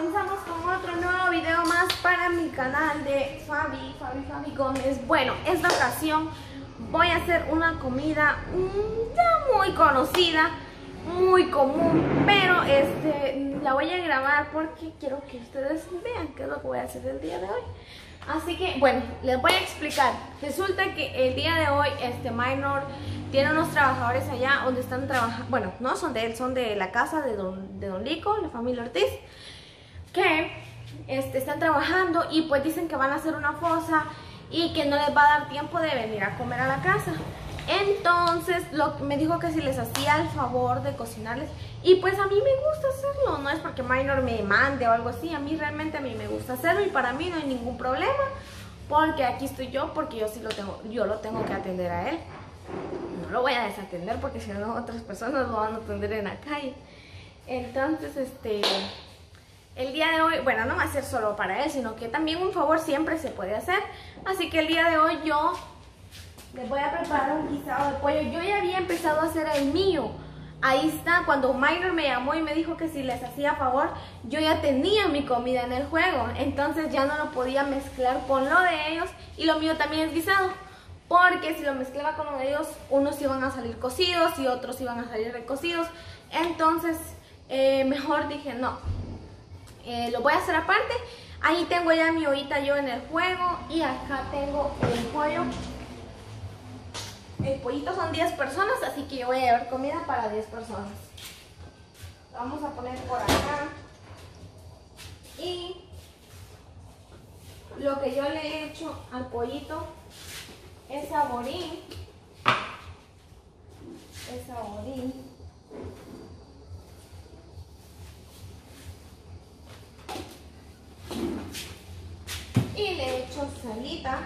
comenzamos con otro nuevo video más para mi canal de Fabi, Fabi, Fabi Gómez. Bueno, esta ocasión voy a hacer una comida mm, ya muy conocida, muy común, pero este la voy a grabar porque quiero que ustedes vean qué es lo que voy a hacer el día de hoy. Así que, bueno, les voy a explicar. Resulta que el día de hoy, este Minor tiene unos trabajadores allá donde están trabajando, bueno, no son de él, son de la casa de don, de don Lico, la familia Ortiz, que este, están trabajando y pues dicen que van a hacer una fosa y que no les va a dar tiempo de venir a comer a la casa. Entonces lo, me dijo que si les hacía el favor de cocinarles y pues a mí me gusta hacerlo, no es porque Minor me mande o algo así, a mí realmente a mí me gusta hacerlo y para mí no hay ningún problema porque aquí estoy yo porque yo sí lo tengo, yo lo tengo que atender a él. No lo voy a desatender porque si no otras personas lo van a atender en la calle. Entonces, este, el día de hoy, bueno, no va a ser solo para él, sino que también un favor siempre se puede hacer. Así que el día de hoy yo les voy a preparar un guisado de pollo. Yo ya había empezado a hacer el mío. Ahí está, cuando Minor me llamó y me dijo que si les hacía favor, yo ya tenía mi comida en el juego. Entonces ya no lo podía mezclar con lo de ellos y lo mío también es guisado. Porque si lo mezclaba con lo de ellos, unos iban a salir cocidos y otros iban a salir recocidos. Entonces, eh, mejor dije, no, eh, lo voy a hacer aparte. Ahí tengo ya mi ollita yo en el juego y acá tengo el pollo el pollito son 10 personas, así que yo voy a llevar comida para 10 personas. vamos a poner por acá. Y lo que yo le he hecho al pollito es saborín. Es saborín. Y le salita.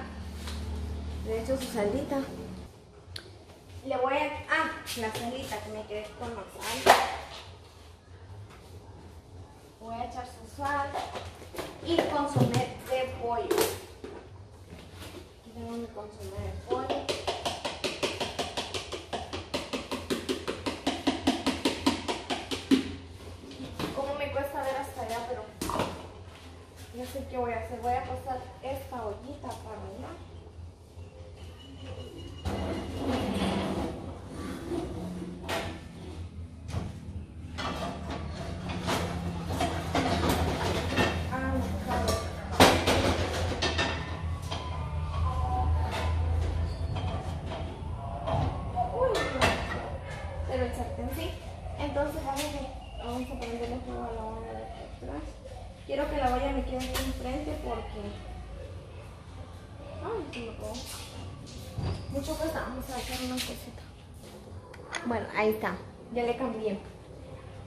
Le he hecho su salita le voy a... Ah, la salita que me quedé con la sal. Voy a echar su sal y consomé de pollo. Aquí tengo mi consomé de pollo. Mucho cuesta. Vamos a hacer una cosita. Bueno, ahí está. Ya le cambié.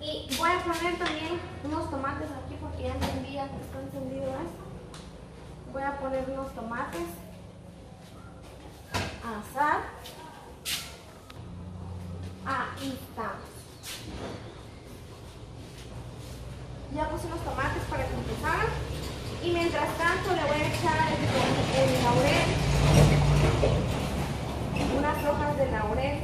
Y voy a poner también unos tomates aquí porque ya entendía que está encendido esto. Voy a poner unos tomates a asar. Ahí estamos. Ya puse los tomates para que empezaran. Y mientras tanto le voy a echar el, el laurel, unas hojas de laurel.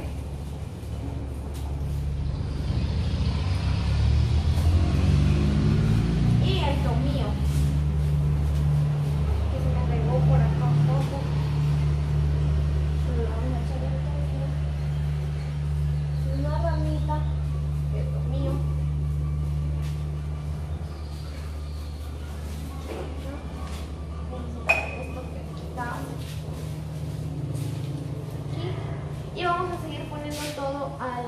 Y el tomillo, que se me regó por acá un poco. Pero vamos a echar el tomillo. Una ramita de tomillo. Y vamos a seguir poniendo todo al,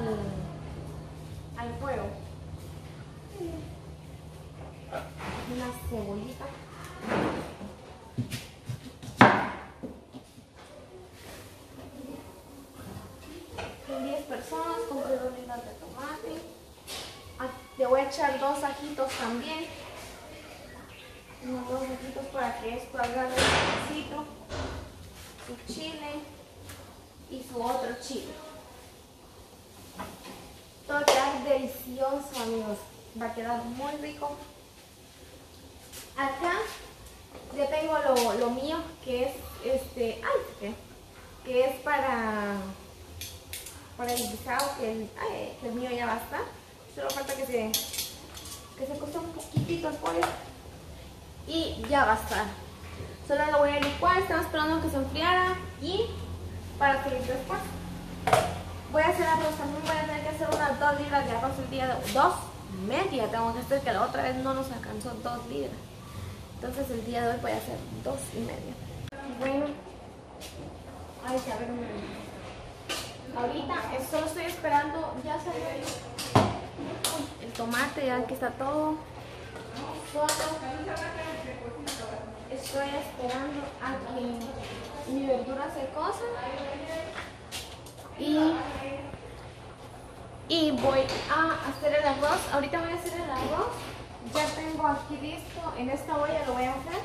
al fuego. Una cebollita. Con 10 personas compré dos libras de tomate. Ah, le voy a echar dos ajitos también. Unos dos ajitos para que esto agarre un poquito. Su chile y su otro chile. Todo va a quedar delicioso, amigos. Va a quedar muy rico. Acá ya tengo lo, lo mío, que es este, ay, que es para, para el guisado, que el, el mío ya va a estar. Solo falta que se, que se cose un poquitito el pollo. y ya va a estar. Solo lo voy a licuar, estamos esperando que se enfriara y para que después. Voy a hacer arroz, también voy a tener que hacer unas dos libras de arroz el día de. Dos media tengo que hacer, que la otra vez no nos alcanzó dos libras. Entonces el día de hoy voy a hacer dos y media. Bueno, ay, a ver un Ahorita solo estoy esperando, ya salió el, el tomate, ya que está todo. Solo estoy esperando a que mi verdura se cosa y, y voy a hacer el arroz. Ahorita voy a hacer el arroz. Aquí listo, en esta olla lo voy a hacer.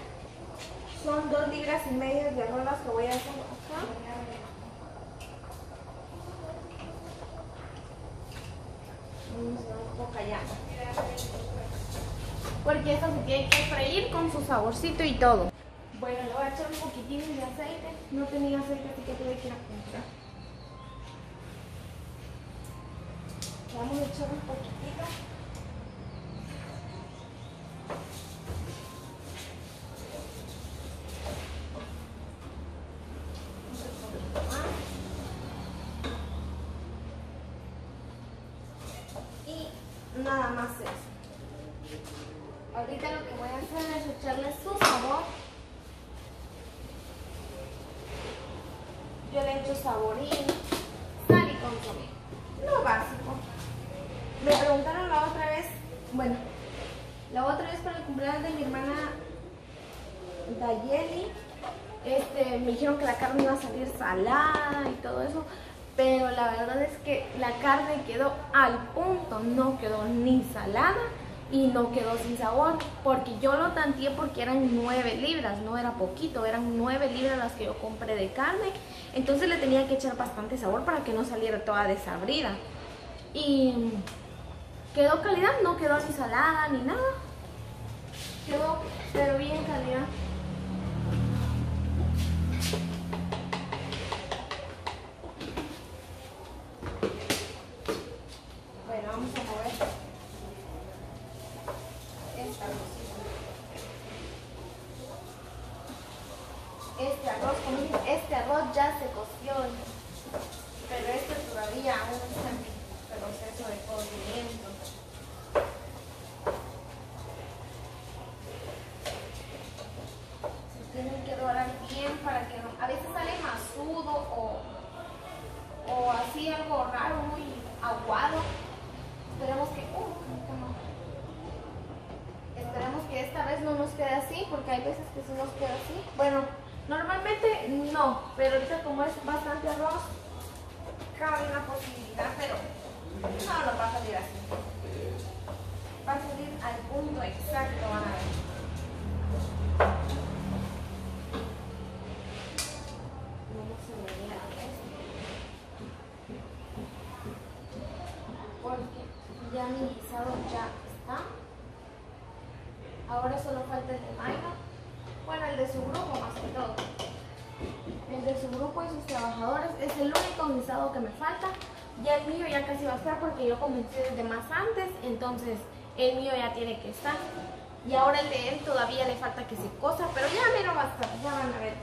Son dos libras y media de arroz que voy a hacer acá. Allá. Porque esto se tiene que freír con su saborcito y todo. Bueno, le voy a echar un poquitín de aceite. No tenía aceite, así que tuve que ir a comprar. Vamos a echar un poquitito. Y nada más eso. Es echarle su sabor. Yo le echo saborín, sal y consomé. Lo básico. Me preguntaron la otra vez, bueno, la otra vez para el cumpleaños de mi hermana Dayeli, este, me dijeron que la carne iba a salir salada y todo eso, pero la verdad es que la carne quedó al punto, no quedó ni salada y no quedó sin sabor, porque yo lo tanteé porque eran 9 libras, no era poquito, eran 9 libras las que yo compré de carne, entonces le tenía que echar bastante sabor para que no saliera toda desabrida. Y quedó calidad, no quedó ni salada ni nada, quedó pero bien calidad. Bueno, vamos a mover esta arroz. Este arroz, como dicen, este arroz ya se coció, pero este todavía aún está en proceso de cocimiento. Se tienen que dorar bien para que no, a veces sale masudo o, o así algo raro, muy aguado. Esperemos que, uh, ahorita no. Esperemos que esta vez no nos quede así, porque hay veces que sí nos queda así. Bueno, normalmente no, pero ahorita como es bastante arroz, cabe una posibilidad, pero no, no va a salir así. Va a salir al punto exacto, van a ver. Porque ya mi guisado ya está. Ahora solo falta el de Mayra. Bueno, el de su grupo más que todo. El de su grupo y sus trabajadores es el único guisado que me falta. Ya el mío ya casi va a estar porque yo comencé desde más antes, entonces el mío ya tiene que estar. Y ahora el de él todavía le falta que se cosa, pero ya me lo va a estar, ya van a ver.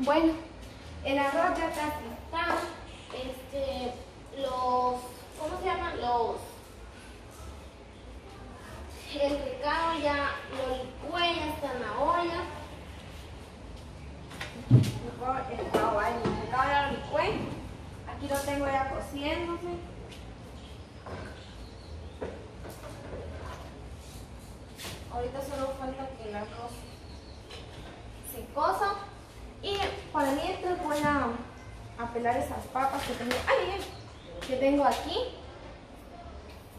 Bueno, el arroz ya casi está. Este, los, ¿cómo se llaman? Los, el recado ya lo licué, ya está en la olla. El recado, ay, el recado ya lo licué. Aquí lo tengo Ahorita solo falta que el arroz se cosa. Y para mientras voy a, a pelar esas papas que tengo, que tengo aquí.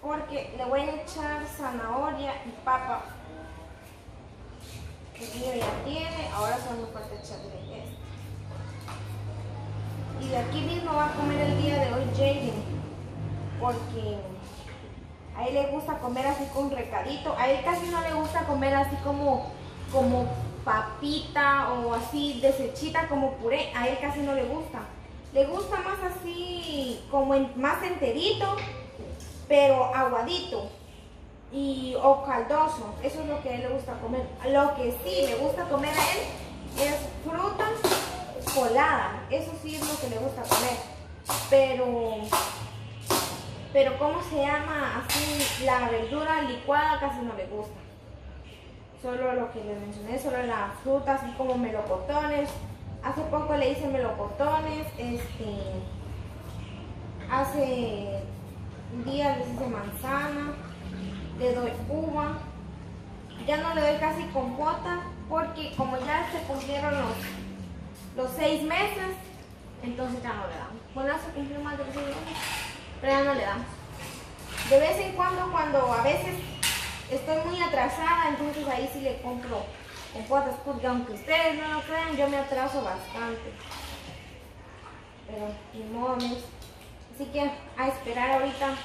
Porque le voy a echar zanahoria y papa. Que el mío ya tiene, ahora solo falta echarle esto. Y de aquí mismo va a comer el día de hoy Jaden. Porque a él le gusta comer así con recadito. A él casi no le gusta comer así como, como papita o así desechita como puré. A él casi no le gusta. Le gusta más así como más enterito. pero aguadito y o caldoso. Eso es lo que a él le gusta comer. Lo que sí me gusta comer a él es fruta colada. Eso sí es lo que le gusta comer. Pero, pero ¿cómo se llama? Así, la verdura licuada casi no le gusta. Solo lo que les mencioné, solo las frutas, así como melocotones. Hace poco le hice melocotones, este, hace días les hice manzana le doy uva. Ya no le doy casi compota porque como ya se cumplieron los, los seis meses, entonces ya no le damos. Bueno, se cumplió más de seis meses, pero ya no le damos. De vez en cuando, cuando a veces estoy muy atrasada, entonces ahí sí le compro compotas, porque aunque ustedes no lo crean, yo me atraso bastante. Pero ni modo. Así que a esperar ahorita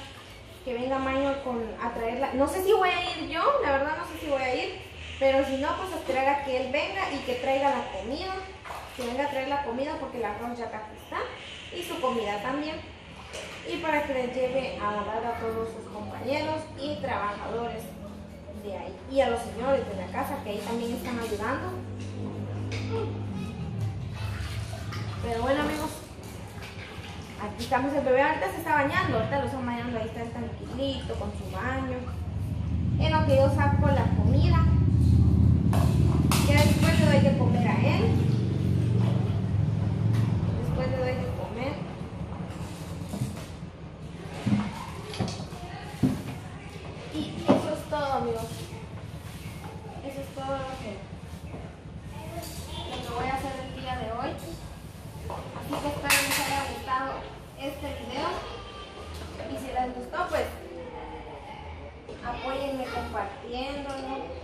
que venga Mayo con, a traerla. No sé si voy a ir yo, la verdad no sé si voy a ir, pero si no, pues esperar a que él venga y que traiga la comida. Que venga a traer la comida porque la arroz ya casi está y su comida también. Y para que le lleve a dar a todos sus compañeros y trabajadores de ahí. Y a los señores de la casa que ahí también están ayudando. Pero bueno amigos, Aquí estamos, el bebé ahorita se está bañando, ahorita lo están bañando, ahí está tranquilito con su baño. En lo que yo saco la comida. Ya después le doy de comer a él. Después le doy de comer. Y eso es todo, amigos. Eso es todo lo que, lo que voy a hacer el día de hoy. Así que espero les haya gustado este video. Y si les gustó, pues apóyenme compartiéndolo.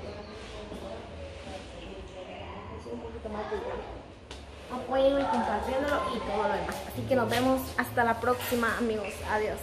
Apóyenme compartiéndolo y todo lo demás. Así que nos vemos hasta la próxima, amigos. Adiós.